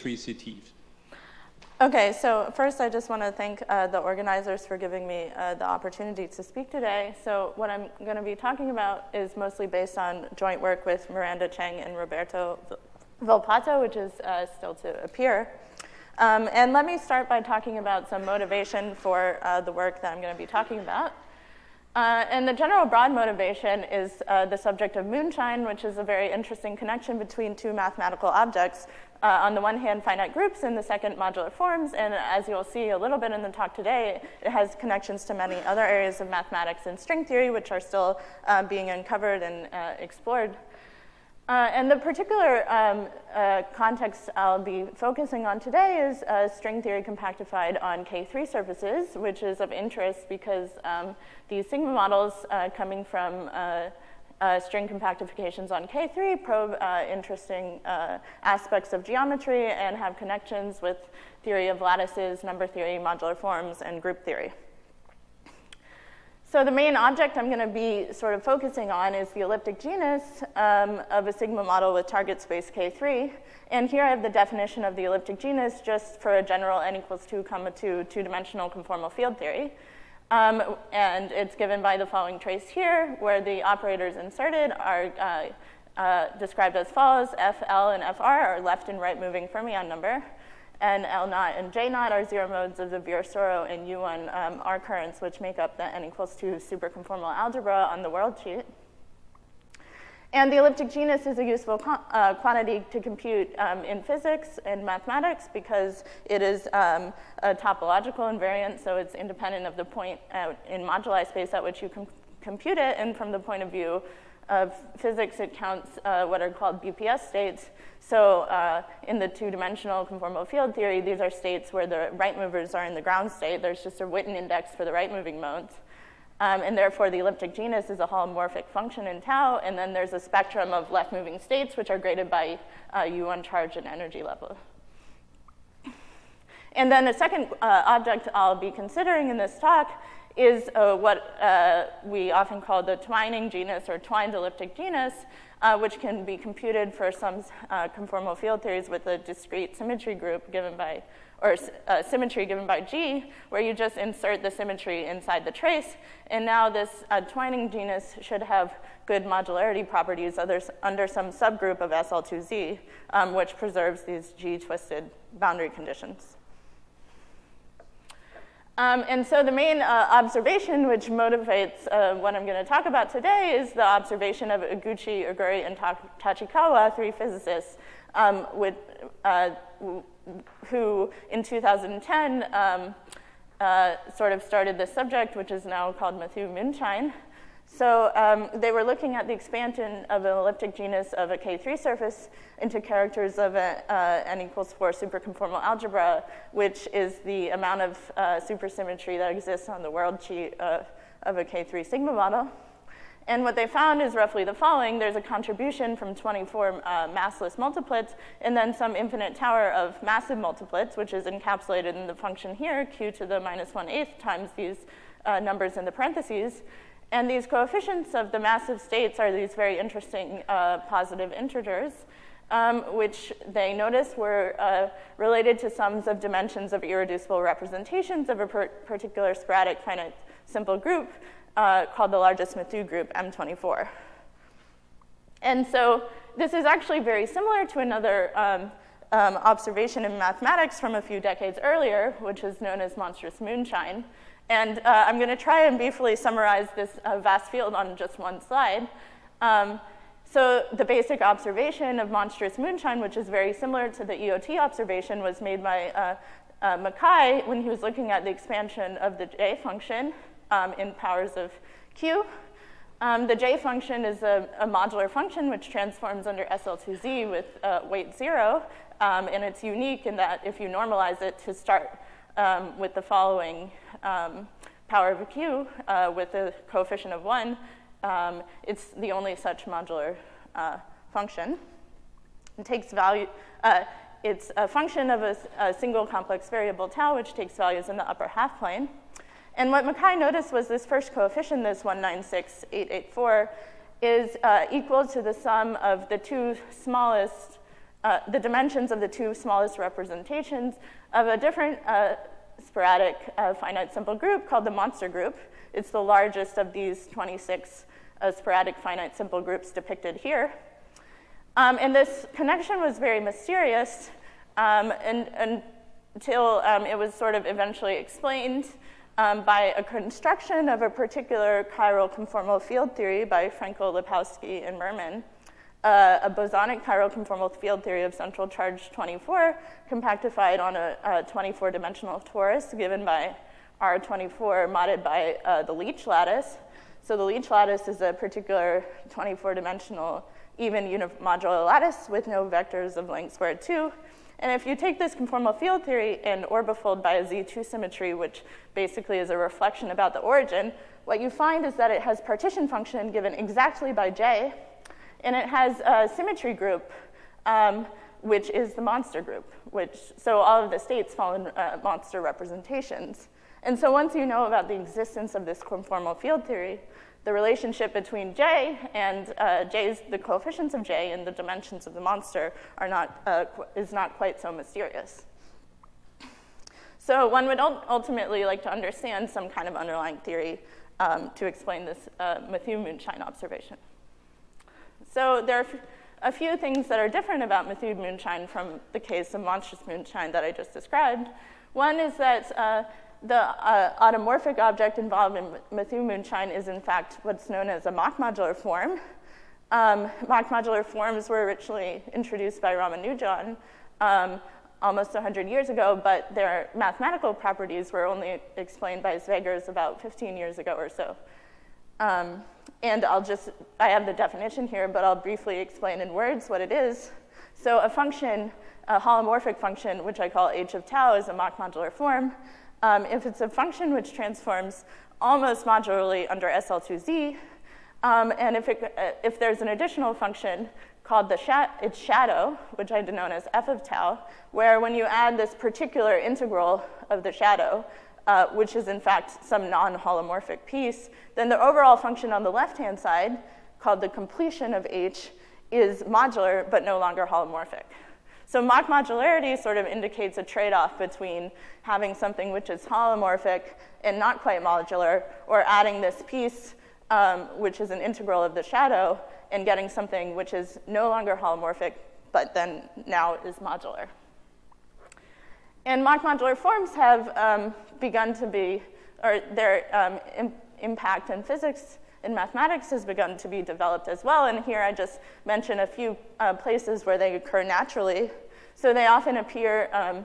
K3 CTs. Okay, so first I just want to thank uh, the organizers for giving me uh, the opportunity to speak today. So what I'm going to be talking about is mostly based on joint work with Miranda Cheng and Roberto Volpato, which is uh, still to appear. Um, and let me start by talking about some motivation for uh, the work that I'm going to be talking about. Uh, and the general broad motivation is uh, the subject of moonshine, which is a very interesting connection between two mathematical objects. Uh, on the one hand, finite groups, and the second, modular forms. And as you'll see a little bit in the talk today, it has connections to many other areas of mathematics and string theory, which are still uh, being uncovered and uh, explored. Uh, and the particular um, uh, context I'll be focusing on today is string theory compactified on K3 surfaces, which is of interest because um, these sigma models coming from uh, uh, string compactifications on K3 probe interesting aspects of geometry and have connections with theory of lattices, number theory, modular forms, and group theory. So the main object I'm going to be sort of focusing on is the elliptic genus um, of a sigma model with target space K3. And here I have the definition of the elliptic genus just for a general n equals 2 comma 2 two-dimensional conformal field theory. Um, and it's given by the following trace here, where the operators inserted are uh, uh, described as follows. F, L, and Fr are left and right moving fermion number and L naught and J naught are zero modes of the Virasoro and U1 um, R currents, which make up the n equals 2 superconformal algebra on the world sheet. And the elliptic genus is a useful uh, quantity to compute um, in physics and mathematics because it is um, a topological invariant, so it's independent of the point in moduli space at which you com compute it. And from the point of view of physics, it counts uh, what are called BPS states. So uh, in the two-dimensional conformal field theory, these are states where the right movers are in the ground state. There's just a Witten index for the right moving modes. Um, and therefore, the elliptic genus is a holomorphic function in tau. And then there's a spectrum of left moving states, which are graded by uh, U1 charge and energy level. And then a second uh, object I'll be considering in this talk is uh, what uh, we often call the twining genus or twined elliptic genus, uh, which can be computed for some uh, conformal field theories with a discrete symmetry group given by, or uh, symmetry given by G, where you just insert the symmetry inside the trace. And now this uh, twining genus should have good modularity properties under some subgroup of SL2Z, um, which preserves these G-twisted boundary conditions. Um, and so the main uh, observation which motivates uh, what I'm going to talk about today is the observation of Eguchi, Ooguri, and Tachikawa, three physicists, um, with, uh, who in 2010 um, uh, sort of started this subject, which is now called Mathieu moonshine. So um, they were looking at the expansion of an elliptic genus of a K3 surface into characters of a, uh, n equals 4 superconformal algebra, which is the amount of uh, supersymmetry that exists on the world sheet of, of a K3 sigma model. And what they found is roughly the following. There's a contribution from 24 uh, massless multiplets, and then some infinite tower of massive multiplets, which is encapsulated in the function here, q to the minus 1 eighth times these uh, numbers in the parentheses. And these coefficients of the massive states are these very interesting uh, positive integers, um, which they noticed were uh, related to sums of dimensions of irreducible representations of a per particular sporadic finite simple group uh, called the largest Mathieu group, M24. And so this is actually very similar to another um, um, observation in mathematics from a few decades earlier, which is known as monstrous moonshine. And uh, I'm going to try and briefly summarize this uh, vast field on just one slide. Um, so the basic observation of monstrous moonshine, which is very similar to the EOT observation, was made by uh, uh, McKay when he was looking at the expansion of the J function um, in powers of Q. Um, the J function is a, a, modular function which transforms under SL2Z with uh, weight zero, um, and it's unique in that if you normalize it to start um, with the following um, power of q uh, with a coefficient of 1, um, it's the only such modular uh, function. It takes value, uh, it's a function of a, a, single complex variable tau, which takes values in the upper half plane. And what McKay noticed was this first coefficient, this 196884, is uh, equal to the sum of the two smallest uh, the dimensions of the two smallest representations of a different uh, sporadic uh, finite simple group called the monster group. It's the largest of these 26 uh, sporadic finite simple groups depicted here. Um, and this connection was very mysterious um, and, and until um, it was sort of eventually explained um, by a construction of a particular chiral conformal field theory by Frenkel, Lepowsky, and Meurman. Uh, a bosonic chiral conformal field theory of central charge 24 compactified on a, a 24 dimensional torus given by R24 modded by uh, the Leech lattice. So the Leech lattice is a particular 24 dimensional even unimodular lattice with no vectors of length squared 2 and if you take this conformal field theory and orbifold by a Z2 symmetry, which basically is a reflection about the origin, what you find is that it has partition function given exactly by J, and it has a symmetry group, um, which is the monster group, which, so all of the states fall in uh, monster representations. And so once you know about the existence of this conformal field theory, the relationship between J and uh, J's, the coefficients of J and the dimensions of the monster are not, uh, is not quite so mysterious. So one would ultimately like to understand some kind of underlying theory um, to explain this uh, Mathieu moonshine observation. So there are a few things that are different about Mathieu moonshine from the case of monstrous moonshine that I just described. One is that uh, the uh, automorphic object involved in Mathieu moonshine is in fact what's known as a mock modular form. Um, Mock modular forms were originally introduced by Ramanujan um, almost 100 years ago, but their mathematical properties were only explained by Zwegers about 15 years ago or so. Um, and I'll just, I have the definition here, but I'll briefly explain in words what it is. So a function, a holomorphic function, which I call h of tau, is a mock modular form. Um, if it's a function which transforms almost modularly under SL2Z, um, and if, it, uh, if there's an additional function called the its shadow, which I denote as f of tau, where when you add this particular integral of the shadow, uh, which is in fact some non-holomorphic piece, then the overall function on the left-hand side, called the completion of h, is modular but no longer holomorphic. So mock modularity sort of indicates a trade-off between having something which is holomorphic and not quite modular, or adding this piece, um, which is an integral of the shadow, and getting something which is no longer holomorphic, but then now is modular. And mock modular forms have um, begun to be, or their um, Im impact in physics and mathematics has begun to be developed as well. And here I just mention a few uh, places where they occur naturally. So they often appear um,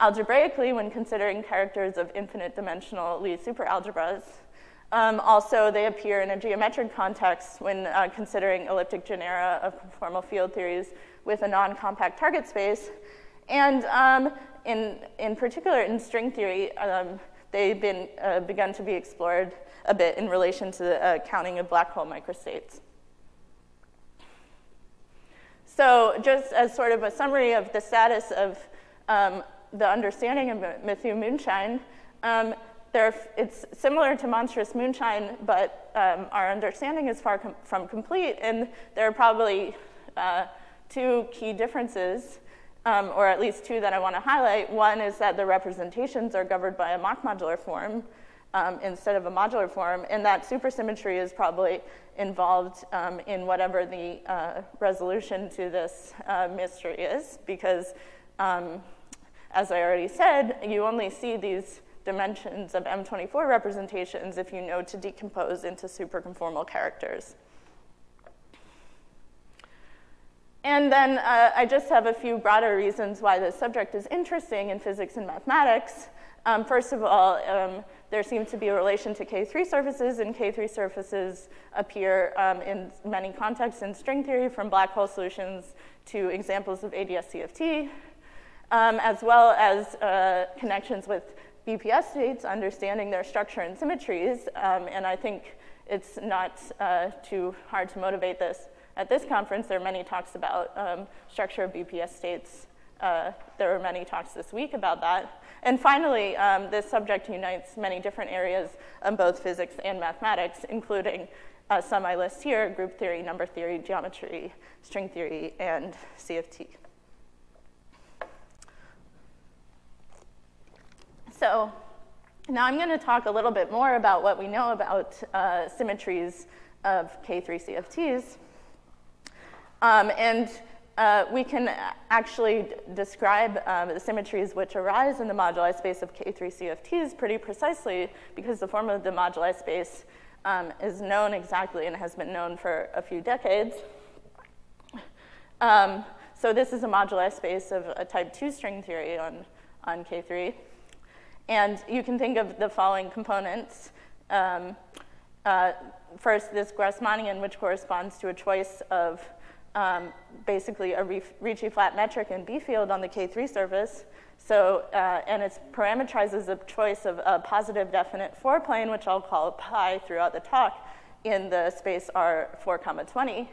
algebraically when considering characters of infinite dimensional Lie superalgebras. Um, also, they appear in a geometric context when uh, considering elliptic genera of conformal field theories with a non-compact target space. And um, in, in particular, in string theory, um, they've been, uh, begun to be explored a bit in relation to the uh, counting of black hole microstates. So just as sort of a summary of the status of um, the understanding of Mathieu moonshine, um, there, it's similar to monstrous moonshine, but um, our understanding is far com from complete, and there are probably uh, two key differences, um, or at least two that I want to highlight. One is that the representations are governed by a mock modular form, um, instead of a modular form, and that supersymmetry is probably involved um, in whatever the uh, resolution to this uh, mystery is, because um, as I already said, you only see these dimensions of M24 representations if you know to decompose into superconformal characters. And then uh, I just have a few broader reasons why this subject is interesting in physics and mathematics. Um, first of all, um, there seems to be a relation to K3 surfaces, and K3 surfaces appear um, in many contexts in string theory, from black hole solutions to examples of ADS-CFT, um, as well as uh, connections with BPS states, understanding their structure and symmetries. Um, and I think it's not uh, too hard to motivate this at this conference, there are many talks about um, structure of BPS states. Uh, there were many talks this week about that. And finally, um, this subject unites many different areas of both physics and mathematics, including uh, some I list here, group theory, number theory, geometry, string theory, and CFT. So now I'm going to talk a little bit more about what we know about uh, symmetries of K3 CFTs. Um, and uh, we can actually describe um, the symmetries which arise in the moduli space of K3 CFTs pretty precisely because the form of the moduli space um, is known exactly and has been known for a few decades. Um, so this is a moduli space of a type 2 string theory on, on K3. And you can think of the following components. Um, uh, first, this Grassmannian, which corresponds to a choice of um, basically a Ricci flat metric in B field on the K3 surface. So, uh, and it parameterizes a choice of a positive definite four plane, which I'll call pi throughout the talk, in the space R4, comma 20.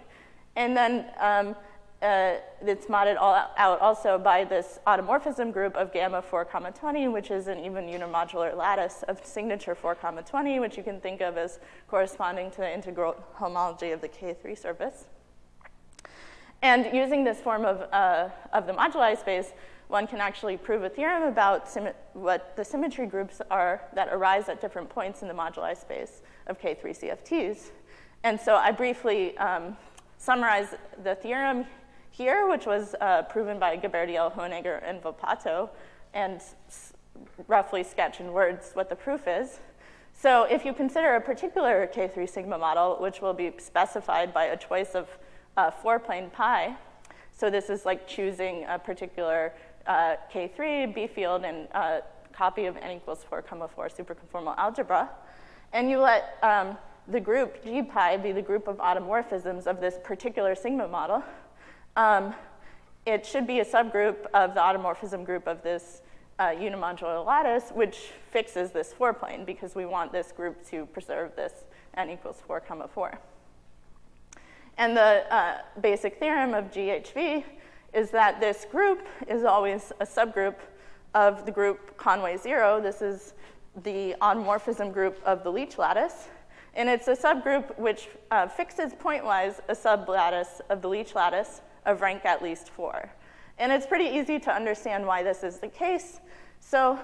And then um, uh, it's modded all out also by this automorphism group of gamma 4 comma 20, which is an even unimodular lattice of signature 4 comma 20, which you can think of as corresponding to the integral homology of the K3 surface. And using this form of, uh, of the moduli space, one can actually prove a theorem about what the symmetry groups are that arise at different points in the moduli space of K3 CFTs. And so I briefly um, summarize the theorem here, which was uh, proven by Gaberdiel, Hohenegger, and Volpato, and roughly sketch in words what the proof is. So if you consider a particular K3 sigma model, which will be specified by a choice of uh, four-plane pi. So this is like choosing a particular uh, K3 B field and a uh, copy of n equals 4 comma 4 superconformal algebra. And you let um, the group G pi be the group of automorphisms of this particular sigma model. Um, it should be a subgroup of the automorphism group of this uh, unimodular lattice, which fixes this four plane because we want this group to preserve this n equals 4 comma 4. And the uh, basic theorem of GHV is that this group is always a subgroup of the group Conway 0. This is the automorphism group of the Leech lattice. And it's a subgroup which uh, fixes pointwise a sublattice of the Leech lattice of rank at least 4. And it's pretty easy to understand why this is the case. So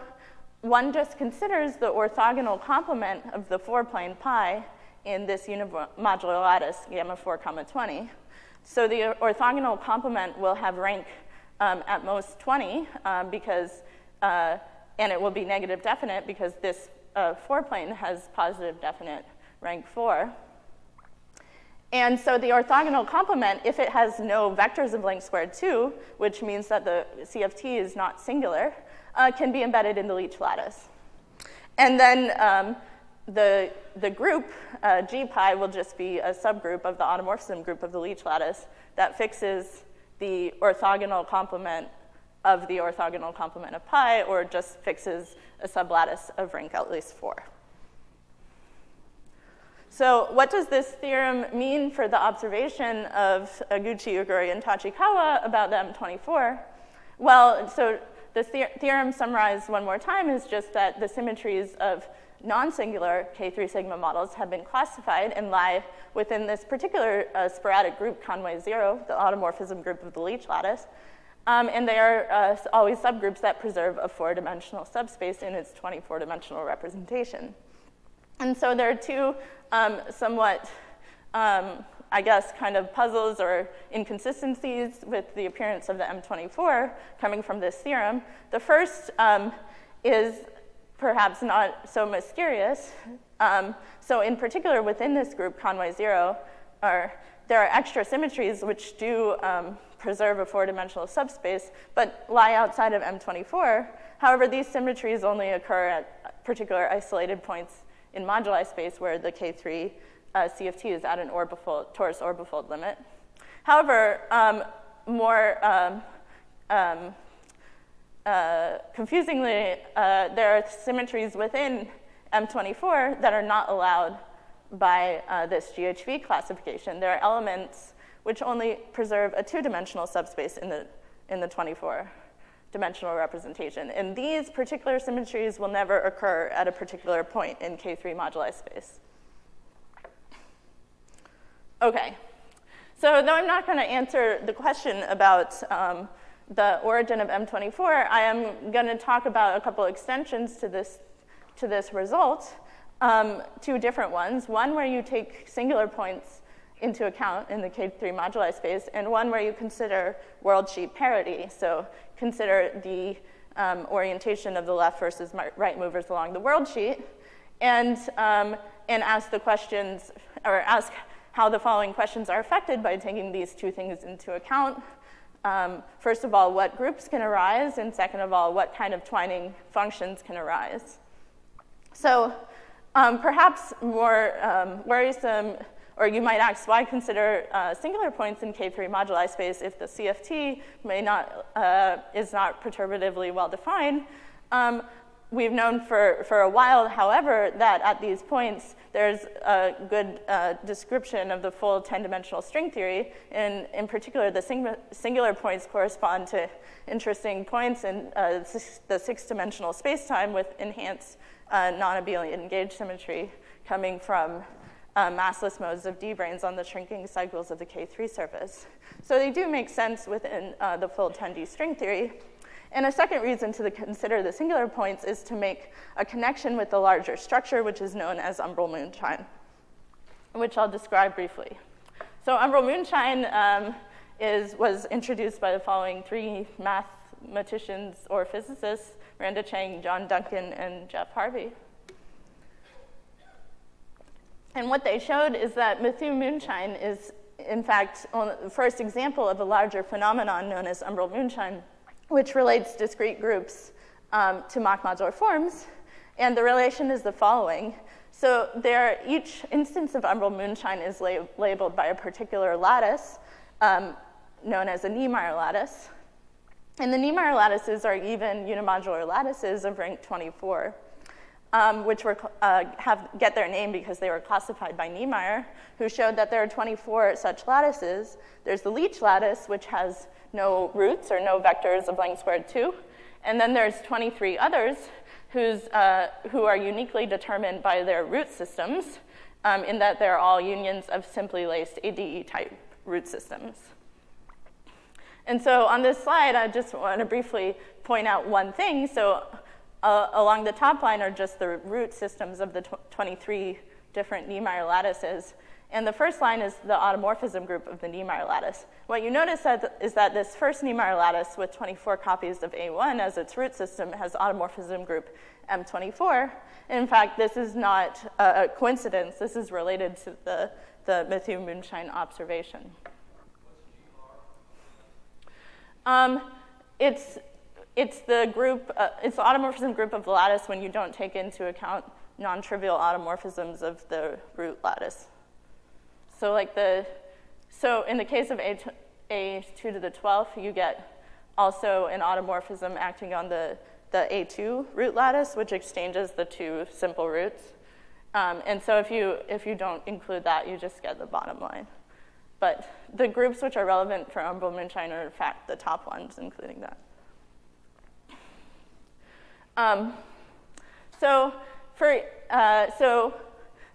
one just considers the orthogonal complement of the four-plane pi in this unimodular lattice, gamma 4 comma 20. So the orthogonal complement will have rank um, at most 20 um, because, uh, and it will be negative definite because this uh, four plane has positive definite rank 4. And so the orthogonal complement, if it has no vectors of length squared 2, which means that the CFT is not singular, uh, can be embedded in the Leech lattice. And then um, the, the group, uh, G pi, will just be a subgroup of the automorphism group of the Leech lattice that fixes the orthogonal complement of the orthogonal complement of pi, or just fixes a sublattice of rank at least 4. So what does this theorem mean for the observation of Eguchi, Ooguri, and Tachikawa about the M24? Well, so the theorem summarized one more time is just that the symmetries of non-singular K3 sigma models have been classified and lie within this particular uh, sporadic group, Conway 0, the automorphism group of the Leech lattice. Um, and they are uh, always subgroups that preserve a four-dimensional subspace in its 24-dimensional representation. And so there are two um, somewhat, um, I guess, kind of puzzles or inconsistencies with the appearance of the M24 coming from this theorem. The first um, is perhaps not so mysterious. Um, so in particular, within this group, Conway zero, are, there are extra symmetries which do um, preserve a four-dimensional subspace, but lie outside of M24. However, these symmetries only occur at particular isolated points in moduli space where the K3 uh, CFT is at an orbifold, torus orbifold limit. However, um, more um, um uh, confusingly, uh, there are symmetries within M24 that are not allowed by uh, this GHV classification. There are elements which only preserve a two-dimensional subspace in the, in the 24-dimensional representation. And these particular symmetries will never occur at a particular point in K3 moduli space. Okay, so though I'm not going to answer the question about um, the origin of M24, I am going to talk about a couple extensions to this, to this result, um, two different ones. One where you take singular points into account in the K3 moduli space, and one where you consider world sheet parity. So consider the um, orientation of the left versus right movers along the world sheet, and, um, and ask the questions, or ask how the following questions are affected by taking these two things into account. Um, first of all, what groups can arise, and second of all, what kind of twining functions can arise. So um, perhaps more um, worrisome or you might ask, why consider uh, singular points in K3 moduli space if the CFT may not, uh, is not perturbatively well defined? Um, we've known for, for a while, however, that at these points, there's a good uh, description of the full 10-dimensional string theory. And in particular, the sing singular points correspond to interesting points in uh, the six-dimensional spacetime with enhanced uh, non-abelian gauge symmetry coming from uh, massless modes of d-branes on the shrinking cycles of the K3 surface. So they do make sense within uh, the full 10D string theory. And a second reason to the, consider the singular points is to make a connection with the larger structure, which is known as umbral moonshine, which I'll describe briefly. So umbral moonshine um, is, was introduced by the following three mathematicians or physicists, Miranda Cheng, John Duncan, and Jeff Harvey. And what they showed is that Mathieu moonshine is, in fact, the first example of a larger phenomenon known as umbral moonshine, which relates discrete groups um, to mock modular forms. And the relation is the following. So there, each instance of umbral moonshine is lab labeled by a particular lattice, um, known as a Niemeier lattice. And the Niemeier lattices are even unimodular lattices of rank 24 um, which were, uh, have, get their name because they were classified by Niemeier, who showed that there are 24 such lattices. There's the Leech lattice, which has no roots or no vectors of length squared 2. And then there's 23 others who's, uh, who are uniquely determined by their root systems, um, in that they're all unions of simply laced ADE type root systems. And so on this slide, I just want to briefly point out one thing. So uh, along the top line are just the root systems of the tw 23 different Niemeier lattices. And the first line is the automorphism group of the Niemeier lattice. What you notice is that this first Niemeier lattice with 24 copies of A1 as its root system has automorphism group M24. In fact, this is not a coincidence. This is related to the, the Mathieu moonshine observation. Um, it's it's the group, uh, it's the automorphism group of the lattice when you don't take into account non-trivial automorphisms of the root lattice. So like the, so in the case of A, A2 to the 12th, you get also an automorphism acting on the, the A2 root lattice, which exchanges the two simple roots. Um, and so if you, if you don't include that, you just get the bottom line. But the groups which are relevant for umbral moonshine are in fact the top ones, including that. Um, so, for, uh, so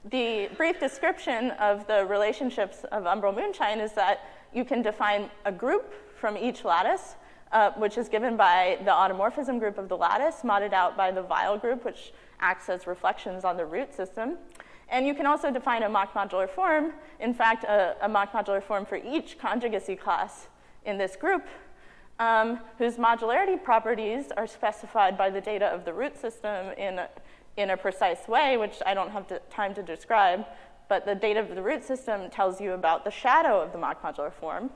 the brief description of the relationships of umbral moonshine is that you can define a group from each lattice, uh, which is given by the automorphism group of the lattice, modded out by the Weyl group, which acts as reflections on the root system. And you can also define a mock modular form, in fact, a, a modular form for each conjugacy class in this group, um, whose modularity properties are specified by the data of the root system in a, in a precise way, which I don't have to, time to describe, but the data of the root system tells you about the shadow of the mock modular form,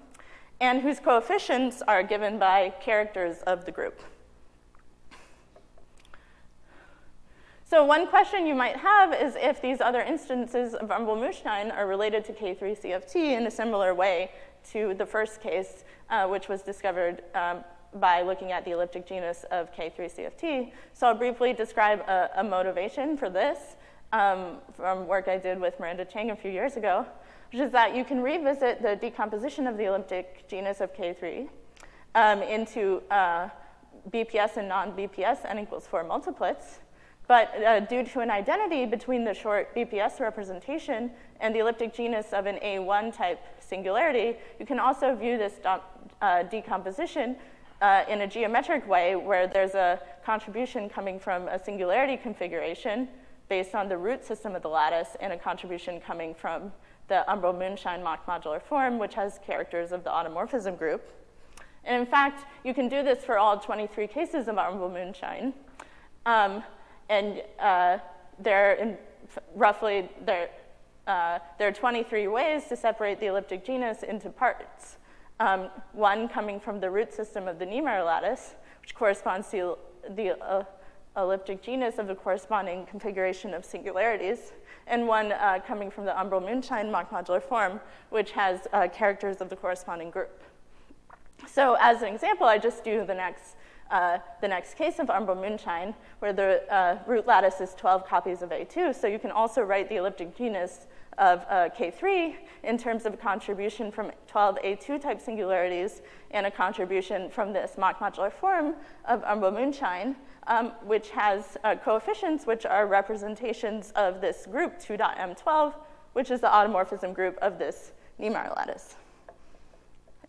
and whose coefficients are given by characters of the group. So one question you might have is if these other instances of moonshine are related to K3CFT in a similar way to the first case, uh, which was discovered um, by looking at the elliptic genus of K3CFT. So I'll briefly describe a, a motivation for this um, from work I did with Miranda Cheng a few years ago, which is that you can revisit the decomposition of the elliptic genus of K3 um, into uh, BPS and non-BPS n equals 4 multiplets. But uh, due to an identity between the short BPS representation and the elliptic genus of an A1 type singularity, you can also view this uh, decomposition uh, in a geometric way where there's a contribution coming from a singularity configuration based on the root system of the lattice and a contribution coming from the Umbro-Moonshine mock modular form, which has characters of the automorphism group. And in fact, you can do this for all 23 cases of umbral moonshine. Um, and uh, there in roughly there, uh, there are 23 ways to separate the elliptic genus into parts. Um, one coming from the root system of the Niemeier lattice, which corresponds to the uh, elliptic genus of the corresponding configuration of singularities, and one uh, coming from the Umbro-Moonshine mock modular form, which has uh, characters of the corresponding group. So as an example, I just do the next, uh, the next case of umbral moonshine, where the uh, root lattice is 12 copies of A2, so you can also write the elliptic genus of uh, K3 in terms of a contribution from 12 A2 type singularities and a contribution from this mock modular form of umbral moonshine, um, which has uh, coefficients which are representations of this group 2.m12, which is the automorphism group of this Niemeier lattice.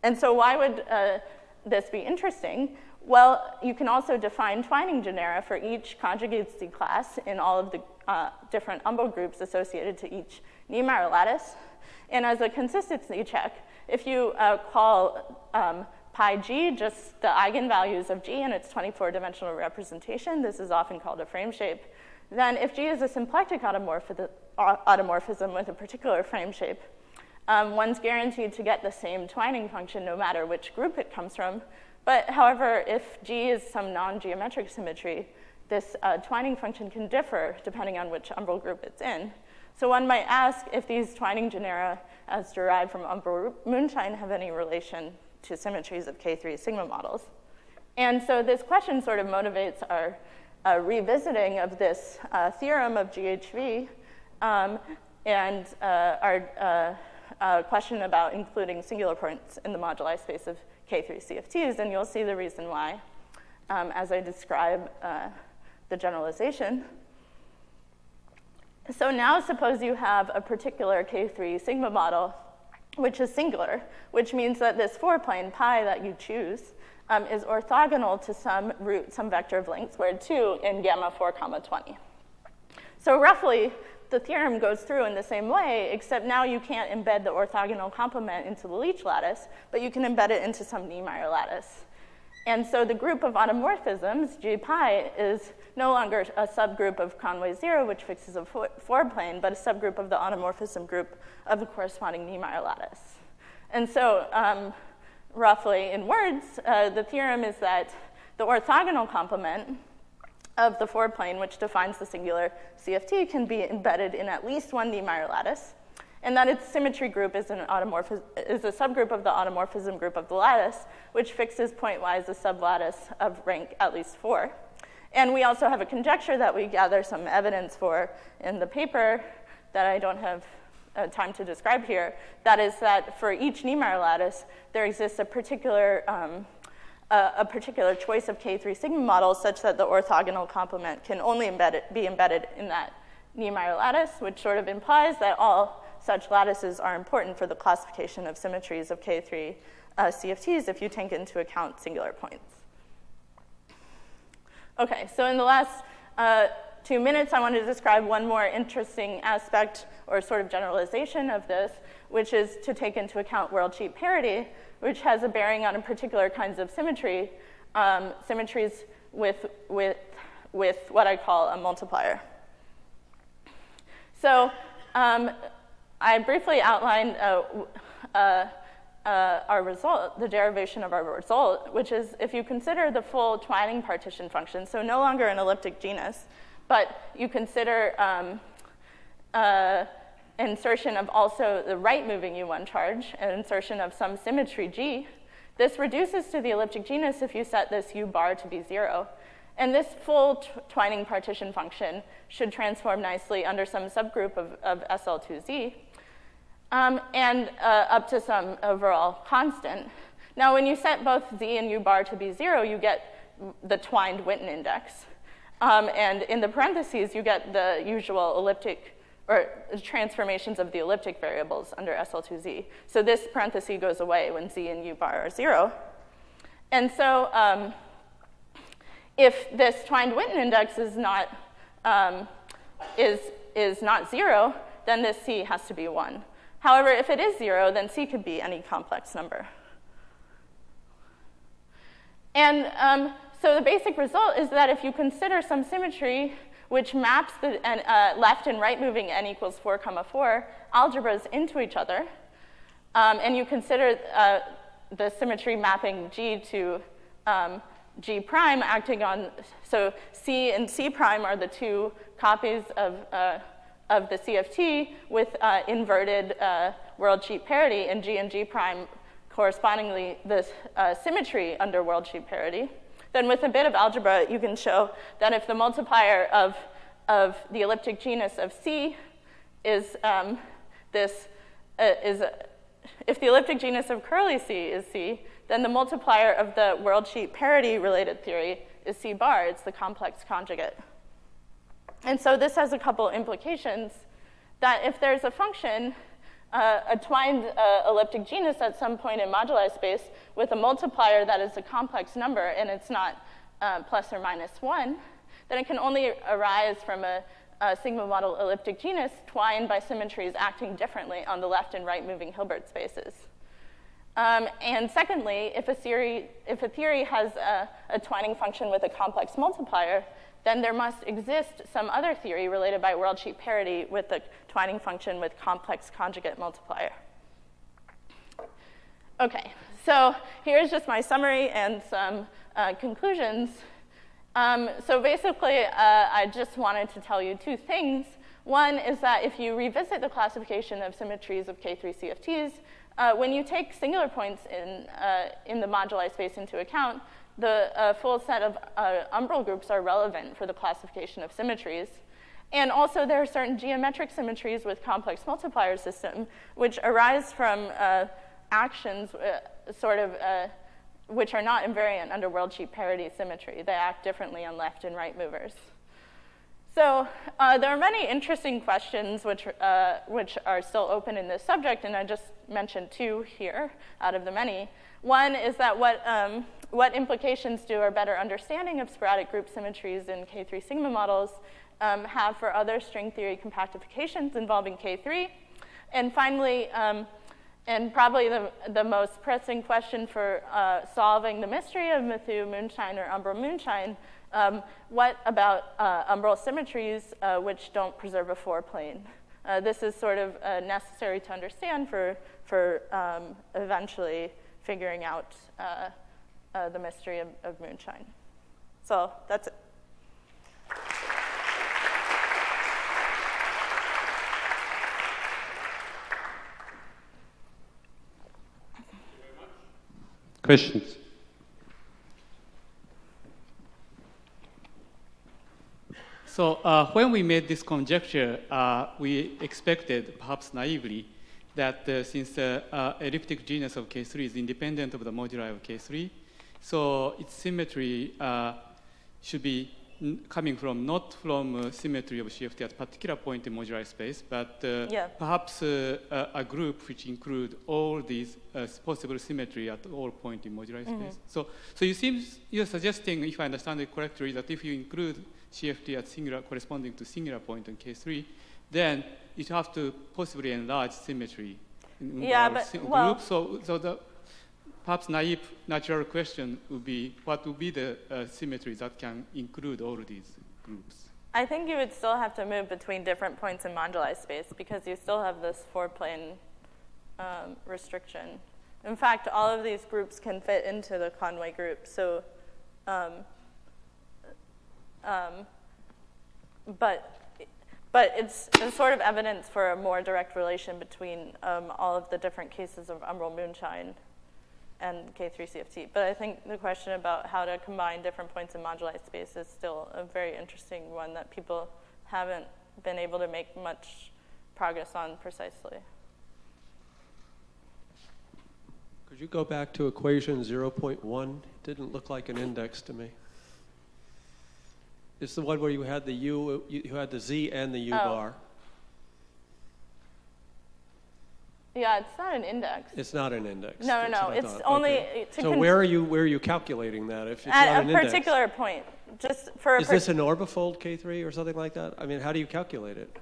And so why would uh, this be interesting? Well, you can also define twining genera for each conjugacy class in all of the uh, different umbral groups associated to each Niemeier lattice. And as a consistency check, if you uh, call um, pi g just the eigenvalues of g in its 24-dimensional representation, this is often called a frame shape, then if g is a symplectic automorphism with a particular frame shape, um, one's guaranteed to get the same twining function no matter which group it comes from. But however, if g is some non-geometric symmetry, this uh, twining function can differ depending on which umbral group it's in. So one might ask if these twining genera as derived from umbral moonshine have any relation to symmetries of K3 sigma models. And so this question sort of motivates our uh, revisiting of this uh, theorem of GHV um, and uh, our uh, uh, question about including singular points in the moduli space of K3 CFTs, and you'll see the reason why um, as I describe uh, the generalization. So now suppose you have a particular K3 sigma model, which is singular, which means that this four-plane pi that you choose um, is orthogonal to some root, some vector of length squared 2 in gamma 4 comma 20. So roughly, the theorem goes through in the same way, except now you can't embed the orthogonal complement into the Leech lattice, but you can embed it into some Niemeier lattice. And so the group of automorphisms, G pi, is no longer a subgroup of Conway zero, which fixes a four plane, but a subgroup of the automorphism group of the corresponding Niemeier lattice. And so, um, roughly in words, uh, the theorem is that the orthogonal complement of the four plane, which defines the singular CFT, can be embedded in at least one Niemeier lattice, and that its symmetry group is, an is a subgroup of the automorphism group of the lattice, which fixes pointwise a sublattice of rank at least four. And we also have a conjecture that we gather some evidence for in the paper that I don't have uh, time to describe here. That is that for each Niemeier lattice, there exists a particular um, a, particular choice of K3 sigma models such that the orthogonal complement can only be embedded in that Niemeier lattice, which sort of implies that all such lattices are important for the classification of symmetries of K3 uh, CFTs if you take into account singular points. Okay, so in the last uh, two minutes, I want to describe one more interesting aspect or sort of generalization of this, which is to take into account world sheet parity, which has a bearing on particular kinds of symmetry, um, symmetries with, with, with what I call a multiplier. So um, I briefly outlined uh, uh, uh, our result, the derivation of our result, which is if you consider the full twining partition function, so no longer an elliptic genus, but you consider um, uh, insertion of also the right moving U1 charge and insertion of some symmetry G, this reduces to the elliptic genus if you set this U bar to be zero. And this full twining partition function should transform nicely under some subgroup of, of SL2Z um, and uh, up to some overall constant. Now, when you set both Z and U bar to be zero, you get the twined Witten index. Um, and in the parentheses, you get the usual elliptic or transformations of the elliptic variables under SL2Z. So this parenthesis goes away when Z and U bar are zero. And so um, if this twined Witten index is not, um, is, is not zero, then this C has to be one. However, if it is zero, then C could be any complex number. And um, so the basic result is that if you consider some symmetry which maps the uh, left and right moving n equals 4 comma 4 algebras into each other, um, and you consider uh, the symmetry mapping G to um, G prime acting on, so C and C prime are the two copies of, uh, of the CFT with uh, inverted uh, world sheet parity, and G and G prime correspondingly the uh, symmetry under world sheet parity. Then with a bit of algebra, you can show that if the multiplier of, of the elliptic genus of C is um, this, uh, is, uh, if the elliptic genus of curly C is C, then the multiplier of the world sheet parity related theory is C bar. It's the complex conjugate. And so this has a couple implications that if there's a function, uh, a twined uh, elliptic genus at some point in moduli space with a multiplier that is a complex number and it's not uh, plus or minus one, then it can only arise from a, a, sigma model elliptic genus twined by symmetries acting differently on the left and right moving Hilbert spaces. Um, and secondly, if a, theory, if a theory has a, a twining function with a complex multiplier, then there must exist some other theory related by world sheet parity with the twining function with complex conjugate multiplier. Okay, so here's just my summary and some uh, conclusions. Um, so basically, uh, I just wanted to tell you two things. One is that if you revisit the classification of symmetries of K3 CFTs, uh, when you take singular points in, uh, in the moduli space into account, the uh, full set of uh, umbral groups are relevant for the classification of symmetries. And also, there are certain geometric symmetries with complex multiplier system, which arise from uh, actions uh, sort of uh, which are not invariant under world sheet parity symmetry. They act differently on left and right movers. So uh, there are many interesting questions which, which are still open in this subject, and I just mentioned two here out of the many. One is that what, um, what implications do our better understanding of sporadic group symmetries in K3 sigma models um, have for other string theory compactifications involving K3? And finally, um, and probably the, the most pressing question for uh, solving the mystery of Mathieu moonshine or umbral moonshine, um, what about uh, umbral symmetries uh, which don't preserve a four plane? Uh, this is sort of uh, necessary to understand for, for um, eventually figuring out uh, uh, the mystery of, of moonshine. So that's it. Questions? So uh, when we made this conjecture, uh, we expected, perhaps naively, that uh, since the uh, elliptic genus of K3 is independent of the moduli of K3, so its symmetry uh, should be coming from not from uh, symmetry of CFT at particular point in moduli space, but uh, yeah. perhaps uh, a group which include all these possible symmetry at all point in moduli mm-hmm. space. So, so you seem you're suggesting, if I understand it correctly, that if you include CFT at singular corresponding to singular point in K3, then you have to possibly enlarge symmetry in yeah, but, well, group. So, so the perhaps naive natural question would be what would be the uh, symmetry that can include all these groups? I think you would still have to move between different points in moduli space because you still have this four-plane um, restriction. In fact, all of these groups can fit into the Conway group. So, um, um, but but it's, it's, sort of evidence for a more direct relation between um, all of the different cases of umbral moonshine and K3CFT. But I think the question about how to combine different points in moduli space is still a very interesting one that people haven't been able to make much progress on precisely. Could you go back to equation 0.1? It didn't look like an index to me. It's the one where you had the U, you had the Z and the U oh. bar. Yeah, it's not an index. It's not an index. No, no, no, it's only Okay. to So where are you, where are you calculating that if it's not At an a index? particular point, just for a Is this an orbifold K3 or something like that? I mean, how do you calculate it?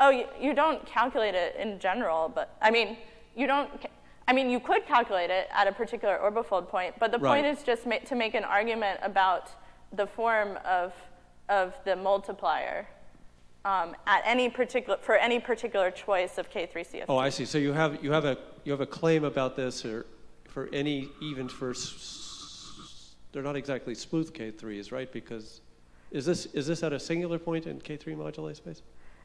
Oh, you, you don't calculate it in general, but I mean, you don't. I mean, you could calculate it at a particular orbifold point, but the point is just ma- to make an argument about the form of of the multiplier um, at any particular for any particular choice of K3CF. Oh, I see. So you have, you have a, you have a claim about this or for any, even for, they're not exactly smooth K3s, right? Because is this, is this at a singular point in K3 moduli space?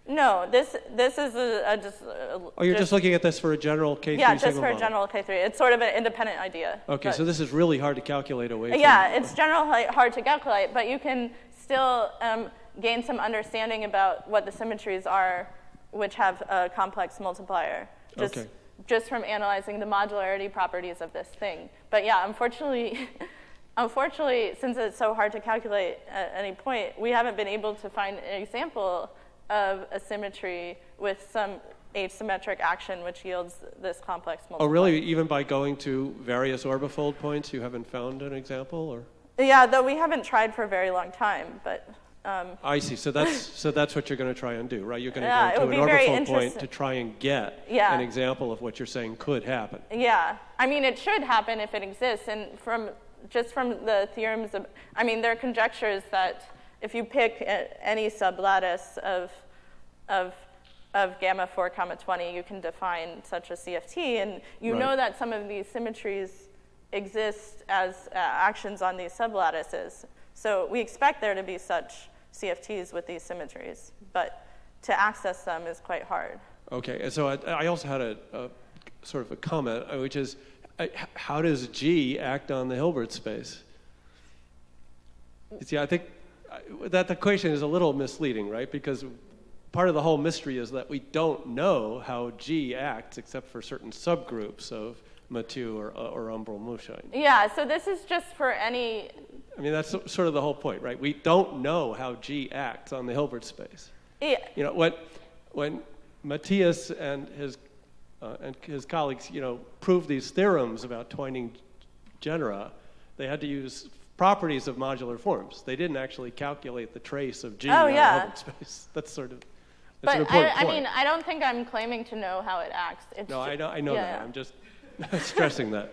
No, this this is a, a just. A, Oh, you're just looking at this for a general K3 yeah, just for a general K3. It's sort of an independent idea. Okay, so this is really hard to calculate away from. Yeah, it's generally hard to calculate, but you can still um, gain some understanding about what the symmetries are, which have a complex multiplier, just, Okay. just from analyzing the modularity properties of this thing. But yeah, unfortunately, unfortunately, since it's so hard to calculate at any point, we haven't been able to find an example of a symmetry with some asymmetric action which yields this complex Oh, really? Even by going to various orbifold points, you haven't found an example, or? Yeah, though we haven't tried for a very long time, but um, I see. So that's so that's what you're going to try and do, right? You're going to Yeah, it go to an orbifold point to try and get Yeah. an example of what you're saying could happen. Yeah, I mean, it should happen if it exists, and from just from the theorems of, I mean, there are conjectures that if you pick a- any sublattice of of of gamma 4 comma 20, you can define such a CFT, and you know that some of these symmetries exist as uh, actions on these sublattices. So we expect there to be such CFTs with these symmetries, but to access them is quite hard. Okay, and so I, I also had a, a sort of a comment, uh, which is, uh, how does G act on the Hilbert space? You see, I think uh, that equation is a little misleading, right? Because part of the whole mystery is that we don't know how G acts except for certain subgroups of Mathieu or, or umbral moonshine. Yeah, so this is just for any I mean, that's sort of the whole point, right? We don't know how G acts on the Hilbert space. Yeah, You know, when, when Matthias and his, uh, and his colleagues, you know, proved these theorems about twining genera, they had to use properties of modular forms. They didn't actually calculate the trace of G Oh, on yeah. the Hilbert space. That's sort of, that's but I, I mean, I don't think I'm claiming to know how it acts. It's no, ju- I know, I know yeah, that. yeah. I'm just stressing that.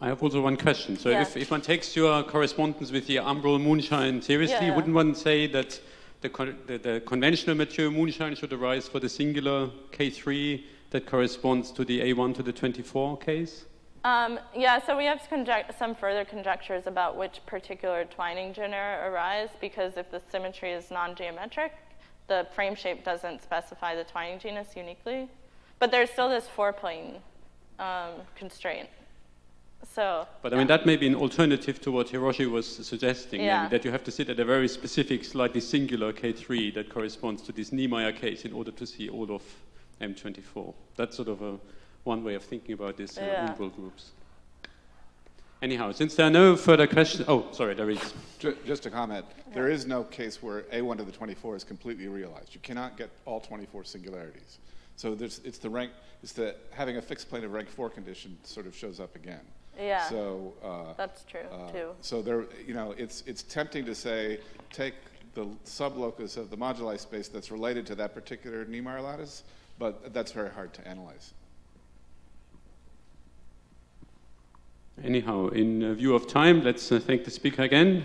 I have also one question. So Yeah. if, if one takes your correspondence with the umbral moonshine seriously, Yeah, yeah. wouldn't one say that the, con- the, the conventional Mathieu moonshine should arise for the singular K3 that corresponds to the A1 to the 24 case? Um, yeah, so we have some further conjectures about which particular twining genera arise because if the symmetry is non-geometric, the frame shape doesn't specify the twining genus uniquely. But there's still this four-plane um, constraint. So But I mean, that may be an alternative to what Hiroshi was suggesting, Yeah. that you have to sit at a very specific, slightly singular K3 that corresponds to this Niemeier case in order to see all of M24. That's sort of a, one way of thinking about these uh, Yeah. groups. Anyhow, since there are no further questions, oh, sorry, there is. Just a comment. There is no case where A1 to the 24 is completely realized. You cannot get all 24 singularities. So there's, it's the rank, it's the having a fixed plane of rank 4 condition sort of shows up again. Yeah. So uh, that's true uh, too. So there, you know, it's it's tempting to say take the sublocus of the moduli space that's related to that particular Niemeier lattice, but that's very hard to analyze. Anyhow, in uh, view of time, let's uh, thank the speaker again.